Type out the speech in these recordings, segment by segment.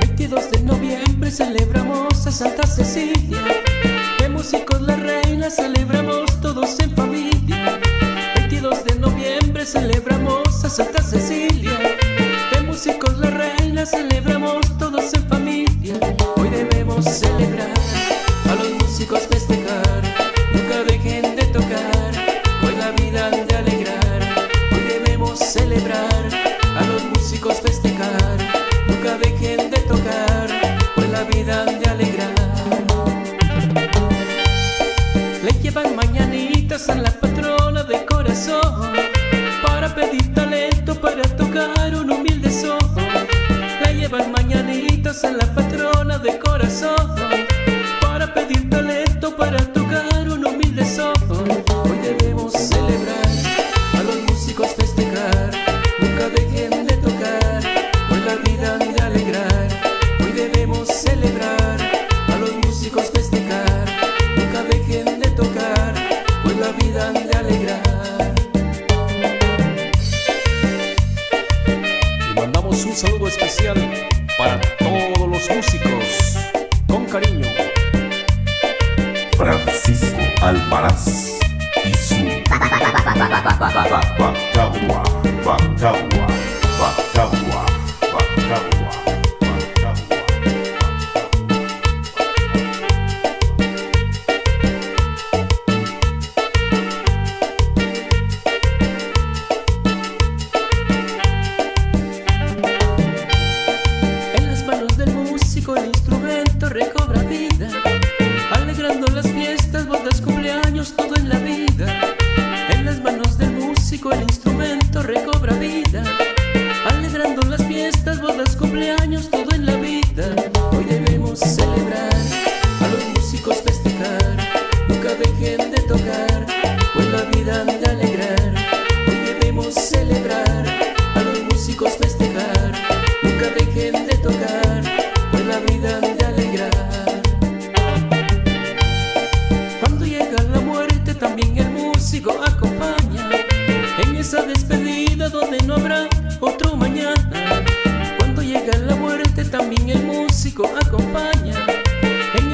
Veintidós de noviembre celebramos a Santa Cecilia. Que músicos la celebramos todos en familia. 22 de noviembre celebramos a Santa Cecilia. De músicos la reina celebramos todos en familia. Hoy debemos celebrar a los músicos. de a la patrona de corazón para pedir talento para tocar músicos. Con cariño. Francisco Almaraz y su Bacagua, cumpleaños, todo en la vida. Hoy debemos celebrar, a los músicos festejar, nunca dejen de tocar, pues la vida de alegrar. Hoy debemos celebrar, a los músicos festejar, nunca dejen de tocar, pues la vida de alegrar. Cuando llega la muerte también el músico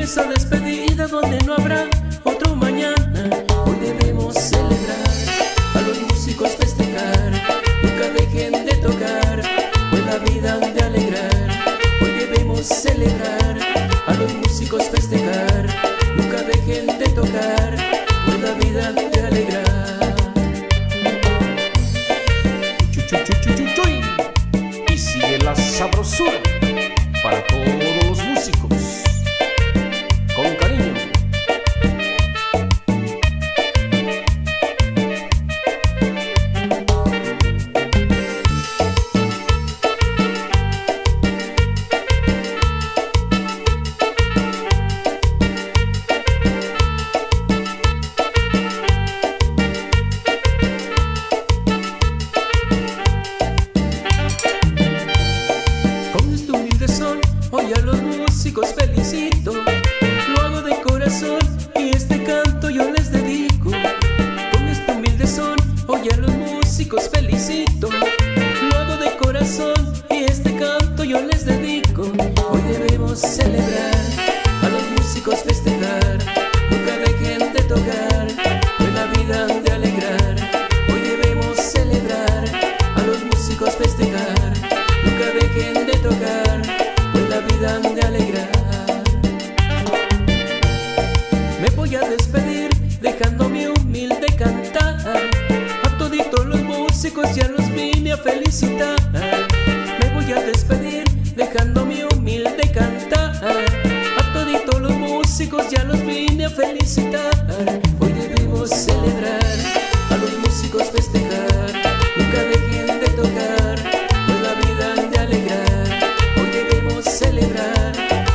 esa despedida donde no habrá otro mañana. Hoy debemos celebrar, a los músicos festejar, nunca dejen de tocar, pues la vida de alegrar. Hoy debemos celebrar, a los músicos festejar, nunca dejen de tocar, pues la vida de alegrar. Chu, chu, chu, chu, chu, chuy. Y sigue la sabrosura para todos músicos felicito. ya los vine a felicitar. Me voy a despedir dejando mi humilde cantar. A toditos los músicos ya los vine a felicitar. Hoy debemos celebrar, a los músicos festejar. Nunca dejen de tocar, pues la vida han de alegrar. Hoy debemos celebrar,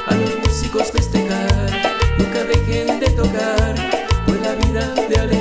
a los músicos festejar. Nunca dejen de tocar, pues la vida han de alegrar.